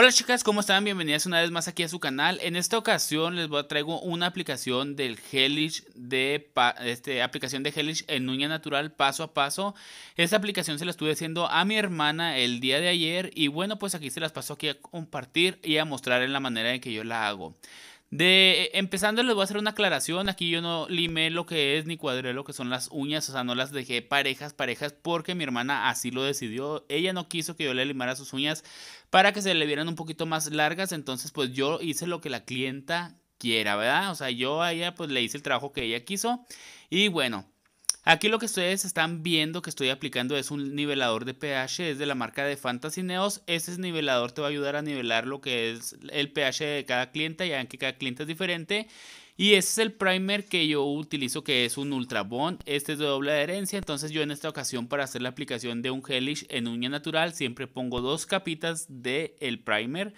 Hola chicas, ¿cómo están? Bienvenidas una vez más aquí a su canal. En esta ocasión les voy a traigo una aplicación del Hellish de este, aplicación de Hellish en uña natural paso a paso. Esta aplicación se la estuve haciendo a mi hermana el día de ayer y bueno, pues aquí se las paso aquí a compartir y a mostrar en la manera en que yo la hago. De empezando les voy a hacer una aclaración, aquí yo no limé lo que es ni cuadré lo que son las uñas, o sea, no las dejé parejas, parejas porque mi hermana así lo decidió. Ella no quiso que yo le limara sus uñas para que se le vieran un poquito más largas, entonces pues yo hice lo que la clienta quiera, ¿verdad? O sea, yo a ella pues le hice el trabajo que ella quiso y bueno, Aquí lo que ustedes están viendo que estoy aplicando es un nivelador de pH, es de la marca de Fantasy Neos. Ese nivelador te va a ayudar a nivelar lo que es el pH de cada cliente, ya que cada cliente es diferente. Y ese es el primer que yo utilizo que es un Ultra Bond. Este es de doble adherencia, entonces yo en esta ocasión para hacer la aplicación de un Hellish en uña natural siempre pongo dos capitas del el primer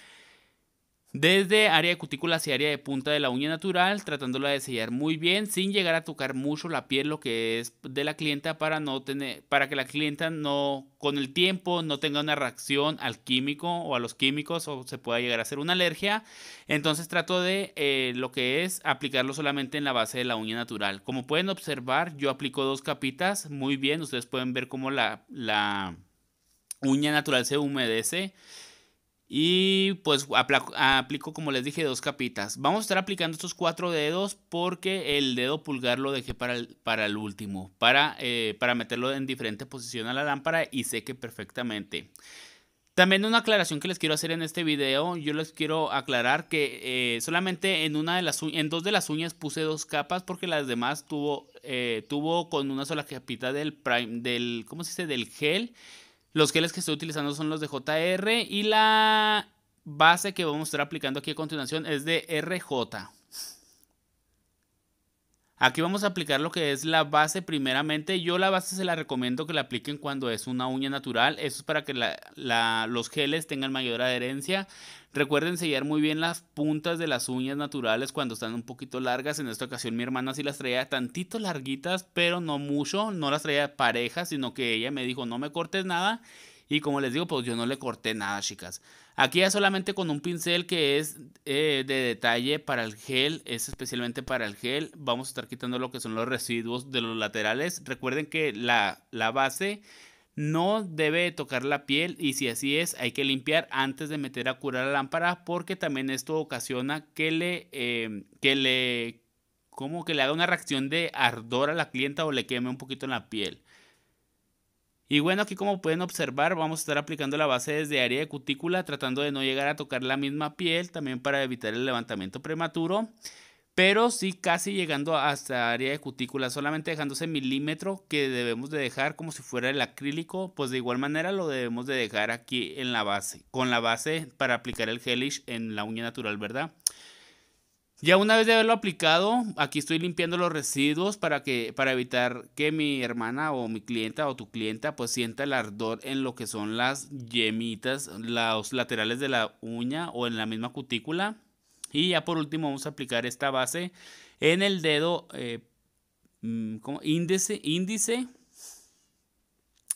desde área de cutícula hacia área de punta de la uña natural, tratándola de sellar muy bien, sin llegar a tocar mucho la piel, lo que es de la clienta, para, no tener, para que la clienta no, con el tiempo, no tenga una reacción al químico o a los químicos o se pueda llegar a hacer una alergia. Entonces trato de eh, lo que es aplicarlo solamente en la base de la uña natural. Como pueden observar, yo aplico dos capitas muy bien. Ustedes pueden ver cómo la, la uña natural se humedece. Y pues aplico, como les dije, dos capitas. Vamos a estar aplicando estos cuatro dedos porque el dedo pulgar lo dejé para el, para el último. Para, eh, para meterlo en diferente posición a la lámpara y seque perfectamente. También una aclaración que les quiero hacer en este video. Yo les quiero aclarar que eh, solamente en, una de las, en dos de las uñas puse dos capas porque las demás tuvo, eh, tuvo con una sola capita del, prime, del, ¿cómo se dice? del gel los geles que estoy utilizando son los de JR y la base que vamos a estar aplicando aquí a continuación es de RJ. Aquí vamos a aplicar lo que es la base primeramente. Yo la base se la recomiendo que la apliquen cuando es una uña natural. Eso es para que los geles tengan mayor adherencia. Recuerden sellar muy bien las puntas de las uñas naturales cuando están un poquito largas. En esta ocasión mi hermana sí las traía tantito larguitas, pero no mucho. No las traía parejas, sino que ella me dijo no me cortes nada. Y como les digo, pues yo no le corté nada, chicas. Aquí ya solamente con un pincel que es eh, de detalle para el gel, es especialmente para el gel. Vamos a estar quitando lo que son los residuos de los laterales. Recuerden que la, la base no debe tocar la piel y si así es hay que limpiar antes de meter a curar la lámpara porque también esto ocasiona que le, eh, que le, como que le haga una reacción de ardor a la clienta o le queme un poquito en la piel. Y bueno, aquí como pueden observar, vamos a estar aplicando la base desde área de cutícula, tratando de no llegar a tocar la misma piel, también para evitar el levantamiento prematuro. Pero sí casi llegando hasta área de cutícula, solamente dejándose milímetro que debemos de dejar como si fuera el acrílico, pues de igual manera lo debemos de dejar aquí en la base, con la base para aplicar el gelish en la uña natural, ¿verdad? Ya una vez de haberlo aplicado, aquí estoy limpiando los residuos para, que, para evitar que mi hermana o mi clienta o tu clienta pues sienta el ardor en lo que son las yemitas, los laterales de la uña o en la misma cutícula. Y ya por último vamos a aplicar esta base en el dedo eh, mm, índice, índice.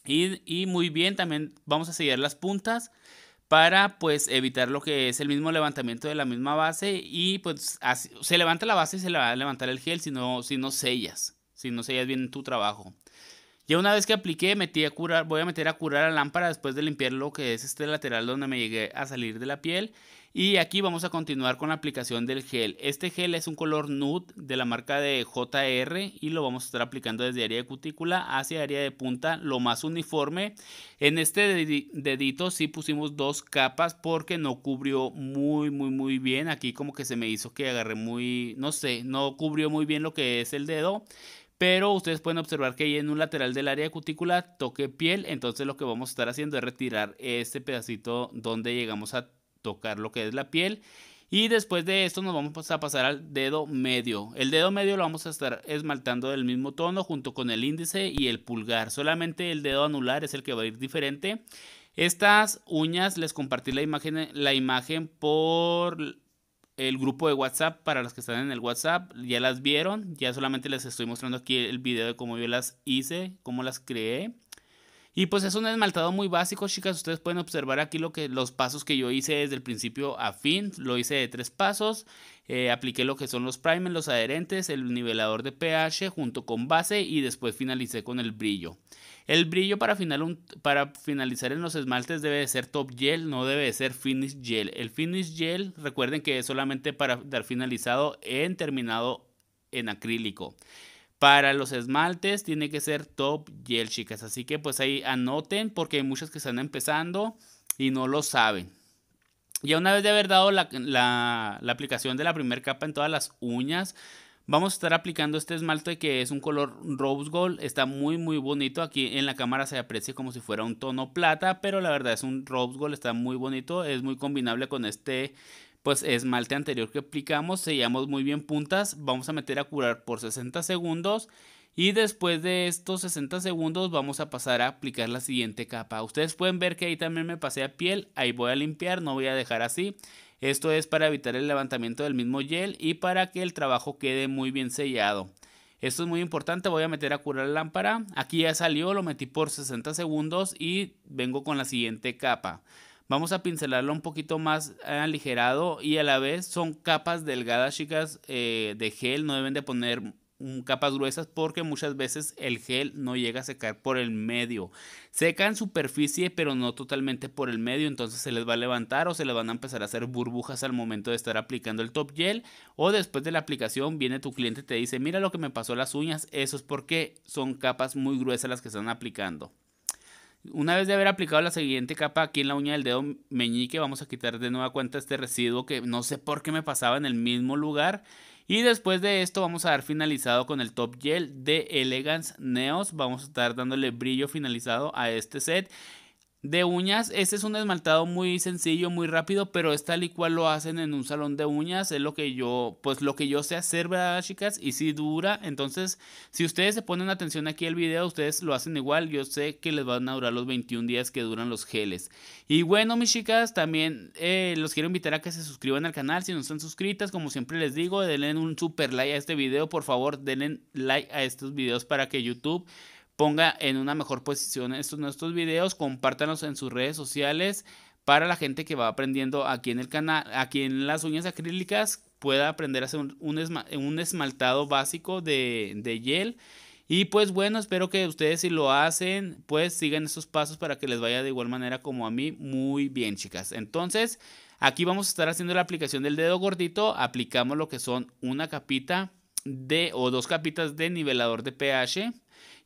Y, y muy bien, también vamos a sellar las puntas para pues evitar lo que es el mismo levantamiento de la misma base y pues se levanta la base y se le va a levantar el gel si no, si no sellas, si no sellas bien tu trabajo. Ya una vez que apliqué, metí a curar, voy a meter a curar la lámpara después de limpiar lo que es este lateral donde me llegué a salir de la piel. Y aquí vamos a continuar con la aplicación del gel. Este gel es un color nude de la marca de JR y lo vamos a estar aplicando desde área de cutícula hacia área de punta lo más uniforme. En este dedito sí pusimos dos capas porque no cubrió muy muy muy bien. Aquí como que se me hizo que agarré muy, no sé, no cubrió muy bien lo que es el dedo. Pero ustedes pueden observar que ahí en un lateral del área cutícula toque piel. Entonces lo que vamos a estar haciendo es retirar este pedacito donde llegamos a tocar lo que es la piel. Y después de esto nos vamos a pasar al dedo medio. El dedo medio lo vamos a estar esmaltando del mismo tono junto con el índice y el pulgar. Solamente el dedo anular es el que va a ir diferente. Estas uñas les compartí la imagen, la imagen por el grupo de WhatsApp para los que están en el WhatsApp. Ya las vieron. Ya solamente les estoy mostrando aquí el video de cómo yo las hice, cómo las creé. Y pues es un esmaltado muy básico, chicas. Ustedes pueden observar aquí lo que, los pasos que yo hice desde el principio a fin. Lo hice de tres pasos. Eh, apliqué lo que son los primers, los adherentes, el nivelador de pH junto con base y después finalicé con el brillo. El brillo para, finalizar en los esmaltes debe de ser top gel, no debe de ser finish gel. El finish gel, recuerden que es solamente para dar finalizado en terminado en acrílico. Para los esmaltes tiene que ser top gel, chicas. Así que pues ahí anoten porque hay muchas que están empezando y no lo saben. Ya una vez de haber dado la, aplicación de la primera capa en todas las uñas, vamos a estar aplicando este esmalte que es un color rose gold. Está muy muy bonito. Aquí en la cámara se aprecia como si fuera un tono plata, pero la verdad es un rose gold. Está muy bonito. Es muy combinable con este pues esmalte anterior que aplicamos. Sellamos muy bien puntas. Vamos a meter a curar por 60 segundos. Y después de estos 60 segundos vamos a pasar a aplicar la siguiente capa. Ustedes pueden ver que ahí también me pasé a piel. Ahí voy a limpiar, no voy a dejar así. Esto es para evitar el levantamiento del mismo gel y para que el trabajo quede muy bien sellado. Esto es muy importante, voy a meter a curar la lámpara. Aquí ya salió, lo metí por 60 segundos y vengo con la siguiente capa. Vamos a pincelarlo un poquito más aligerado y a la vez son capas delgadas, chicas, eh, de gel. No deben de poner capas gruesas porque muchas veces el gel no llega a secar por el medio. Seca en superficie pero no totalmente por el medio, entonces se les va a levantar o se les van a empezar a hacer burbujas al momento de estar aplicando el top gel o después de la aplicación viene tu cliente y te dice mira lo que me pasó las uñas, eso es porque son capas muy gruesas las que están aplicando. Una vez de haber aplicado la siguiente capa aquí en la uña del dedo meñique, vamos a quitar de nueva cuenta este residuo que no sé por qué me pasaba en el mismo lugar. Y después de esto vamos a dar finalizado con el top gel de Elegance Neos. Vamos a estar dándole brillo finalizado a este set de uñas. Este es un esmaltado muy sencillo, muy rápido, pero es tal y cual lo hacen en un salón de uñas. Es lo que yo, pues lo que yo sé hacer, ¿verdad, chicas? Y si dura. Entonces, si ustedes se ponen atención aquí al video, ustedes lo hacen igual. Yo sé que les van a durar los 21 días que duran los geles. Y bueno, mis chicas, también eh, los quiero invitar a que se suscriban al canal. Si no están suscritas, como siempre les digo, denle un super like a este video. Por favor, denle like a estos videos para que YouTube ponga en una mejor posición estos nuestros videos, compártanlos en sus redes sociales para la gente que va aprendiendo aquí en el canal, aquí en las uñas acrílicas, pueda aprender a hacer un, esmaltado básico de, de gel. Y pues bueno, espero que ustedes si lo hacen, pues sigan esos pasos para que les vaya de igual manera como a mí muy bien, chicas. Entonces, aquí vamos a estar haciendo la aplicación del dedo gordito. Aplicamos lo que son una capita de o dos capitas de nivelador de pH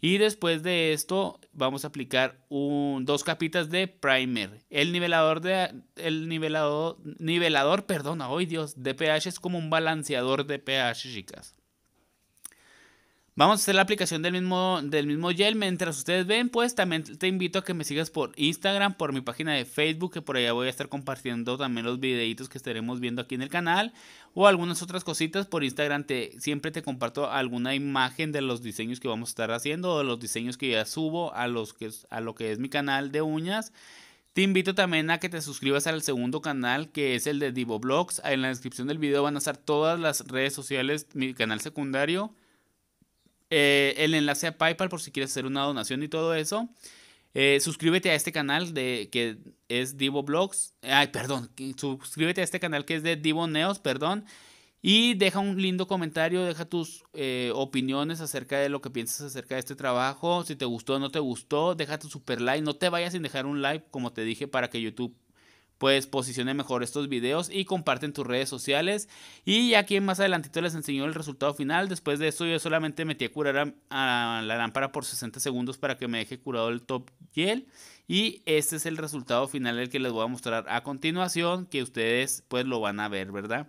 y después de esto vamos a aplicar un, dos capitas de primer. El nivelador de el nivelador nivelador, perdón, hoy Dios, de pH es como un balanceador de pH, chicas. Vamos a hacer la aplicación del mismo, del mismo gel. Mientras ustedes ven, pues también te invito a que me sigas por Instagram, por mi página de Facebook, que por allá voy a estar compartiendo también los videitos que estaremos viendo aquí en el canal. O algunas otras cositas. Por Instagram te, siempre te comparto alguna imagen de los diseños que vamos a estar haciendo. O de los diseños que ya subo a, los que, a lo que es mi canal de uñas. Te invito también a que te suscribas al segundo canal que es el de Divo Blogs. En la descripción del video van a estar todas las redes sociales, mi canal secundario eh, el enlace a PayPal por si quieres hacer una donación y todo eso. Eh, suscríbete a este canal de que es Divo Blogs. Ay, perdón. Suscríbete a este canal que es de Divo Neos, perdón. Y deja un lindo comentario, deja tus eh, opiniones acerca de lo que piensas acerca de este trabajo. Si te gustó o no te gustó, deja tu super like. No te vayas sin dejar un like, como te dije, para que YouTube pues posicione mejor estos videos y comparten tus redes sociales. Y aquí más adelantito les enseño el resultado final. Después de eso yo solamente metí a curar a, la lámpara por 60 segundos para que me deje curado el top gel. Y este es el resultado final el que les voy a mostrar a continuación que ustedes pues lo van a ver, ¿verdad?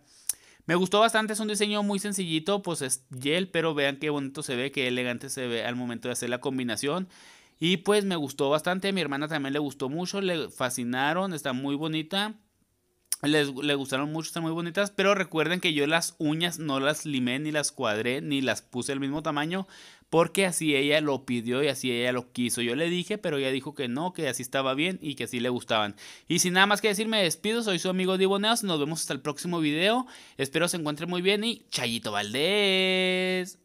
Me gustó bastante, es un diseño muy sencillito, pues es gel, pero vean qué bonito se ve, qué elegante se ve al momento de hacer la combinación. Y pues me gustó bastante, a mi hermana también le gustó mucho, le fascinaron, está muy bonita. Les, le gustaron mucho, están muy bonitas, pero recuerden que yo las uñas no las limé, ni las cuadré, ni las puse el mismo tamaño, porque así ella lo pidió y así ella lo quiso. Yo le dije, pero ella dijo que no, que así estaba bien y que así le gustaban. Y sin nada más que decir, me despido, soy su amigo Diboneos, nos vemos hasta el próximo video, espero se encuentre muy bien y Chayito Valdés.